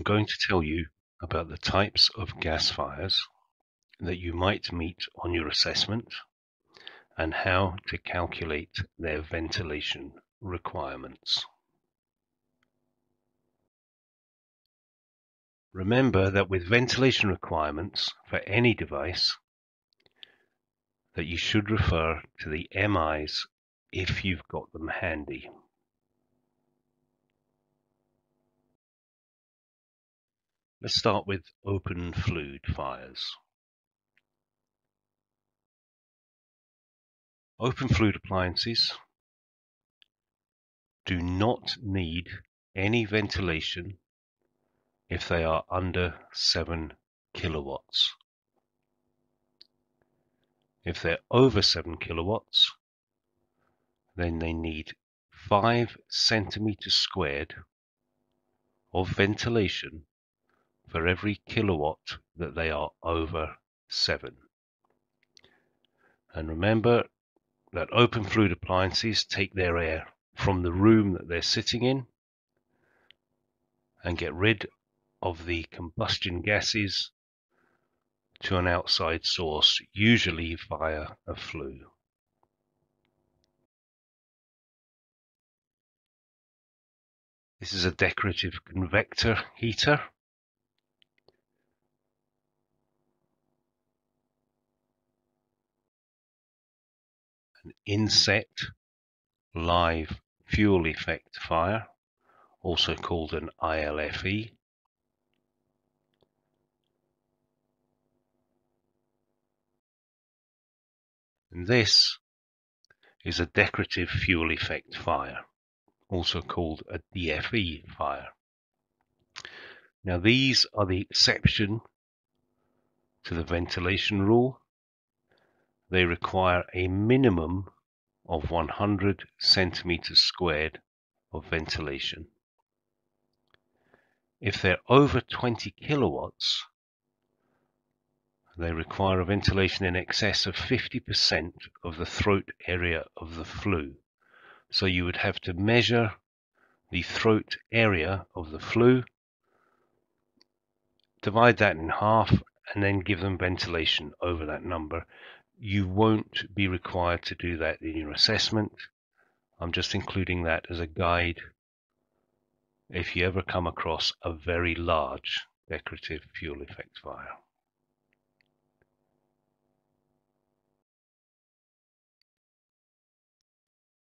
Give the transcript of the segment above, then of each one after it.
I'm going to tell you about the types of gas fires that you might meet on your assessment and how to calculate their ventilation requirements. Remember that with ventilation requirements for any device that you should refer to the MIs if you've got them handy. Let's start with open flued fires. Open flued appliances do not need any ventilation if they are under 7 kilowatts. If they're over 7 kilowatts, then they need 5 centimeters squared of ventilation for every kilowatt that they are over 7. And remember that open flued appliances take their air from the room that they're sitting in and get rid of the combustion gases to an outside source, usually via a flue. This is a decorative convector heater. An inset live fuel effect fire, also called an ILFE. And this is a decorative fuel effect fire, also called a DFE fire. Now these are the exception to the ventilation rule. They require a minimum of 100 centimeters squared of ventilation. If they're over 20 kilowatts, they require a ventilation in excess of 50% of the throat area of the flue. So you would have to measure the throat area of the flue, divide that in half, and then give them ventilation over that number. You won't be required to do that in your assessment. I'm just including that as a guide if you ever come across a very large decorative fuel effect fire.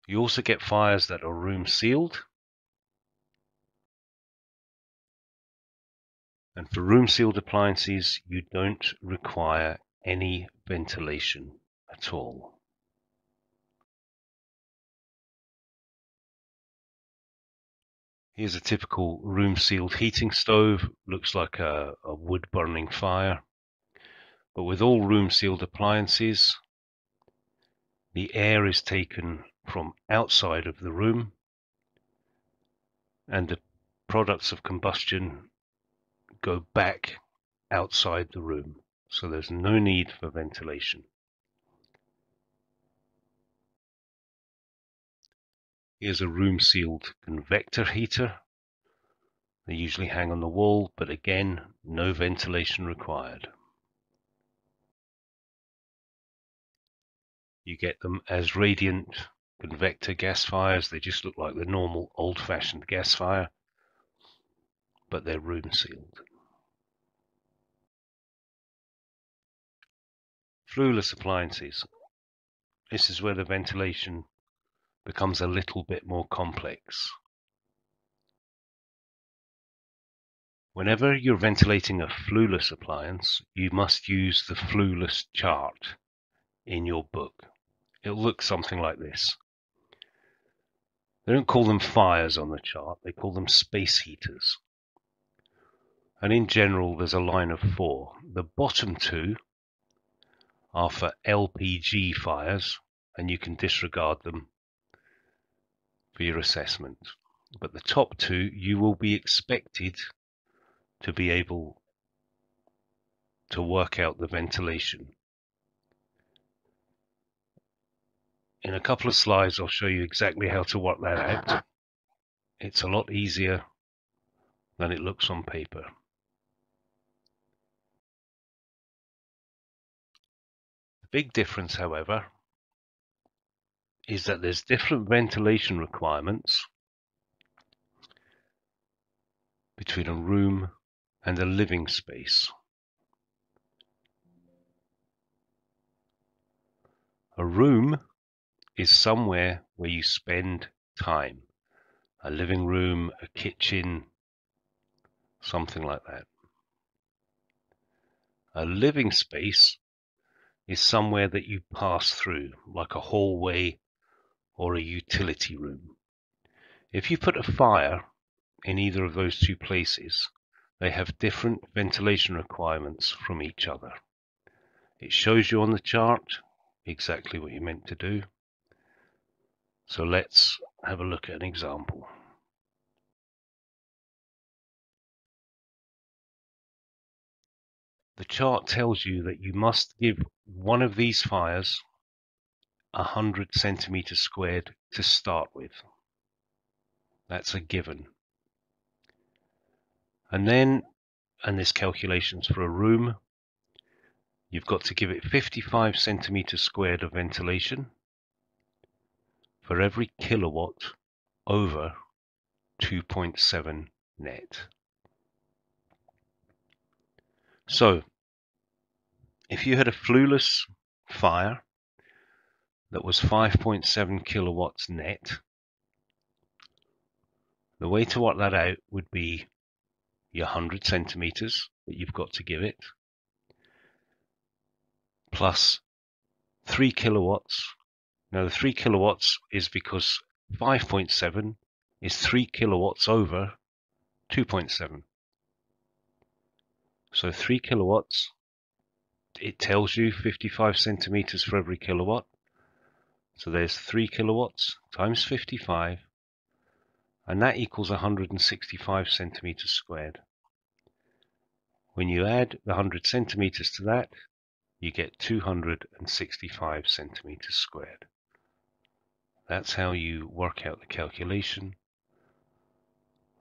You also get fires that are room sealed. And for room sealed appliances, you don't require any ventilation at all. Here's a typical room sealed heating stove. Looks like a, a wood burning fire. But with all room sealed appliances, the air is taken from outside of the room and the products of combustion go back outside the room. So there's no need for ventilation. Here's a room sealed convector heater. They usually hang on the wall, but again, no ventilation required. You get them as radiant convector gas fires. They just look like the normal old-fashioned gas fire, but they're room sealed. Flueless appliances. This is where the ventilation becomes a little bit more complex. Whenever you're ventilating a flueless appliance, you must use the flueless chart in your book. It'll look something like this. They don't call them fires on the chart, they call them space heaters. And in general, there's a line of four. The bottom two are for LPG fires, and you can disregard them for your assessment. But the top two, you will be expected to be able to work out the ventilation. In a couple of slides, I'll show you exactly how to work that out. It's a lot easier than it looks on paper. Big difference, however, is that mm. there's different ventilation requirements between a room and a living space. A room is somewhere where you spend time. A living room, a kitchen, something like that. A living space is somewhere that you pass through, like a hallway or a utility room. If you put a fire in either of those two places, they have different ventilation requirements from each other. It shows you on the chart exactly what you meant to do. So let's have a look at an example. The chart tells you that you must give one of these fires 100 centimeters squared to start with. That's a given. And then, and this calculation's for a room, you've got to give it 55 centimeters squared of ventilation for every kilowatt over 2.7 net. So, if you had a flueless fire that was 5.7 kilowatts net, the way to work that out would be your 100 centimeters that you've got to give it, plus 3 kilowatts. Now the 3 kilowatts is because 5.7 is 3 kilowatts over 2.7. So 3 kilowatts, it tells you 55 centimeters for every kilowatt. So there's 3 kilowatts times 55 and that equals 165 centimeters squared. When you add the 100 centimeters to that, you get 265 centimeters squared. That's how you work out the calculation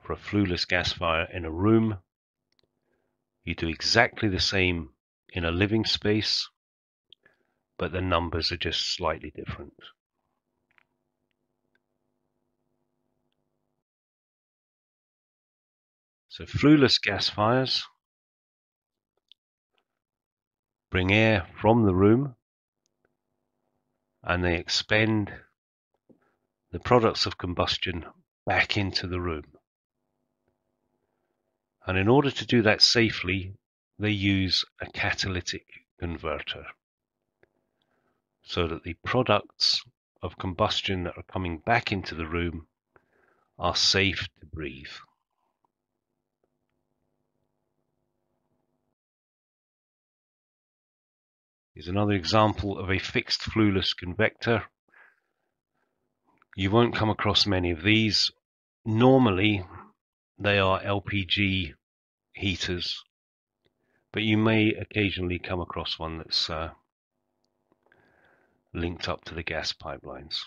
for a flueless gas fire in a room. You do exactly the same in a living space, but the numbers are just slightly different. So flueless gas fires bring air from the room and they expend the products of combustion back into the room. And in order to do that safely, they use a catalytic converter so that the products of combustion that are coming back into the room are safe to breathe. Here's another example of a fixed flueless convector. You won't come across many of these. Normally, they are LPG heaters, but you may occasionally come across one that's uh, linked up to the gas pipelines.